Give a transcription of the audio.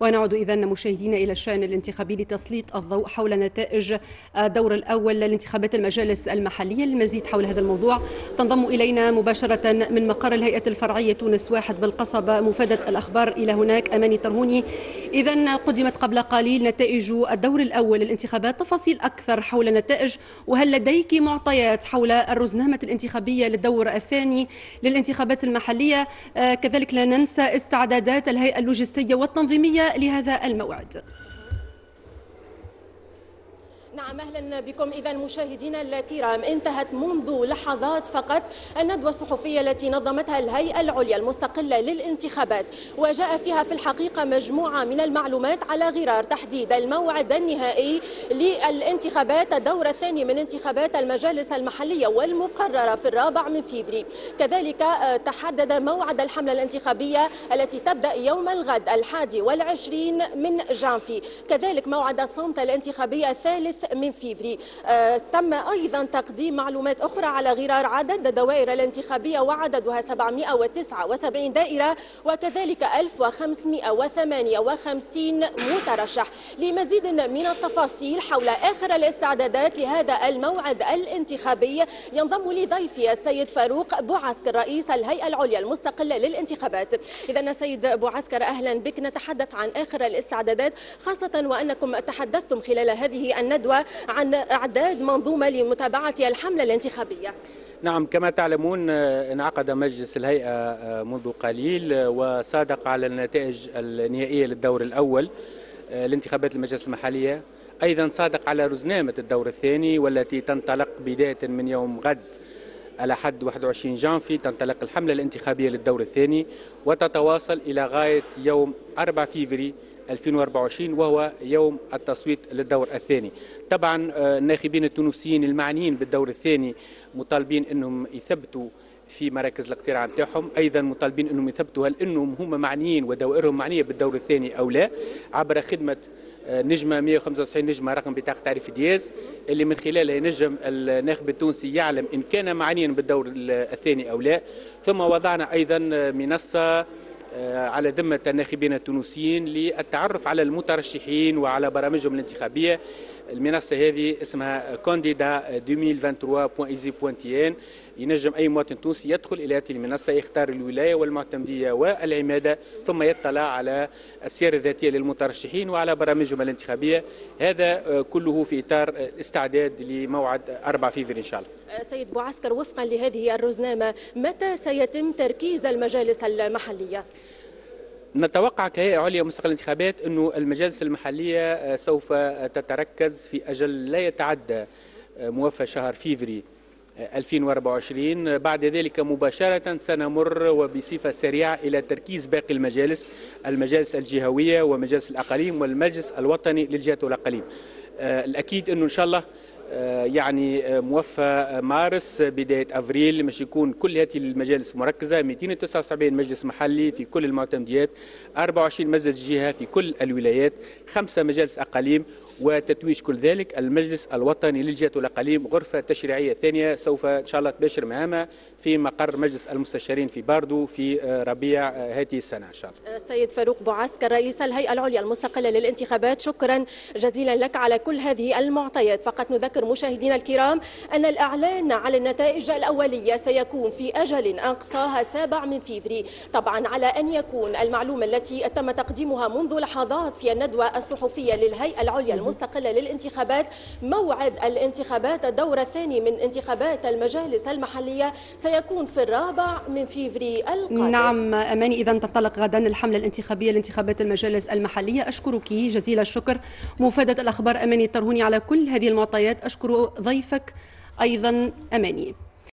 ونعود إذا مشاهدينا إلى الشأن الانتخابي لتسليط الضوء حول نتائج الدور الأول للانتخابات المجالس المحلية. للمزيد حول هذا الموضوع تنضم إلينا مباشرة من مقر الهيئة الفرعية تونس واحد بالقصبة مفادة الأخبار. إلى هناك أماني ترهوني. إذا قدمت قبل قليل نتائج الدور الأول للانتخابات تفاصيل أكثر حول النتائج. وهل لديك معطيات حول الرزنامة الانتخابية للدور الثاني للانتخابات المحلية؟ آه، كذلك لا ننسى استعدادات الهيئة اللوجستية والتنظيمية لهذا الموعد. نعم أهلا بكم. اذا مشاهدينا الكرام انتهت منذ لحظات فقط الندوة الصحفية التي نظمتها الهيئة العليا المستقلة للانتخابات وجاء فيها في الحقيقة مجموعة من المعلومات على غرار تحديد الموعد النهائي للانتخابات. الدور الثاني من انتخابات المجالس المحلية والمقررة في الرابع من فيفري. كذلك آه، تحدد موعد الحملة الانتخابية التي تبدأ يوم الغد الحادي والعشرين من جانفي. كذلك موعد الصمت الانتخابي الثالث من فيفري. آه، تم أيضا تقديم معلومات أخرى على غرار عدد الدوائر الانتخابية وعددها 779 دائرة وكذلك 1558 مترشح. لمزيد من التفاصيل حول آخر الاستعدادات لهذا الموعد الانتخابي ينضم لي ضيفي السيد فاروق بوعسكر رئيس الهيئة العليا المستقلة للانتخابات. إذا سيد بوعسكر أهلا بك. نتحدث عن آخر الاستعدادات خاصة وأنكم تحدثتم خلال هذه الندوة. عن إعداد منظومة لمتابعة الحملة الانتخابية. نعم كما تعلمون آه، انعقد مجلس الهيئة آه، منذ قليل آه، وصادق على النتائج النهائية للدور الأول لانتخابات المجلس المحلية. أيضا صادق على رزنامة الدور الثاني والتي تنطلق بداية من يوم غد على حد 21 جانفي تنطلق الحملة الانتخابية للدور الثاني وتتواصل إلى غاية يوم 4 فيفري 2024 وهو يوم التصويت للدور الثاني. طبعا آه، الناخبين التونسيين المعنيين بالدور الثاني مطالبين إنهم يثبتوا في مراكز الاقتراع نتاعهم. أيضا مطالبين إنهم يثبتوا هل إنهم هم معنيين ودوائرهم معنية بالدور الثاني أو لا. عبر خدمة آه، نجمة 195 نجمة رقم بطاقة تعريف دياز اللي من خلالها ينجم الناخب التونسي يعلم إن كان معنيا بالدور الثاني أو لا. ثم وضعنا أيضا منصة آه، على ذمة الناخبين التونسيين للتعرف على المترشحين وعلى برامجهم الانتخابية. المنصة هذه اسمها كانديدا 2023.easy.tn ينجم أي مواطن تونسي يدخل إلى هذه المنصة يختار الولاية والمعتمدية والعمادة ثم يطلع على السير الذاتية للمترشحين وعلى برامجهم الانتخابية. هذا آه، كله في إطار الاستعداد لموعد 4 فيفري إن شاء الله. آه، سيد بوعسكر وفقا لهذه الرزنامة متى سيتم تركيز المجالس المحلية؟ نتوقع كهيئة عليا مستقلة الانتخابات أنه المجالس المحلية آه، سوف تتركز في أجل لا يتعدى موفى شهر فيفري 2024 بعد ذلك مباشرة سنمر وبصفة سريعة إلى تركيز باقي المجالس المجالس الجهوية ومجالس الأقاليم والمجلس الوطني للجهات والأقاليم. آه، الأكيد أنه إن شاء الله آه، يعني آه، موفى مارس بداية أفريل. مش يكون كل هذه المجالس مركزة. 279 مجلس محلي في كل المعتمديات. 24 مجلس جهة في كل الولايات. خمسة مجالس أقاليم. وتتويج كل ذلك المجلس الوطني للجهات والأقاليم غرفة تشريعية ثانية. سوف إن شاء الله تباشر مهامها. في مقر مجلس المستشارين في باردو في آه، ربيع آه، هذه السنة إن شاء الله. السيد فاروق بوعسكر رئيس الهيئة العليا المستقلة للانتخابات شكرا جزيلا لك على كل هذه المعطيات. فقط نذكر مشاهدينا الكرام أن الإعلان على النتائج الأولية سيكون في أجل أقصاها سابع من فيفري. طبعا على أن يكون المعلومة التي تم تقديمها منذ لحظات في الندوة الصحفية للهيئة العليا المستقلة للانتخابات موعد الانتخابات الدور الثاني من انتخابات المجالس المحلية سيكون في الرابع من فيفري القادم. نعم أماني إذا تنطلق غدا الحملة الانتخابية لانتخابات المجالس المحلية. أشكرك جزيل الشكر. مفادة الأخبار أماني الترهوني على كل هذه المعطيات. أشكر ضيفك أيضا أماني.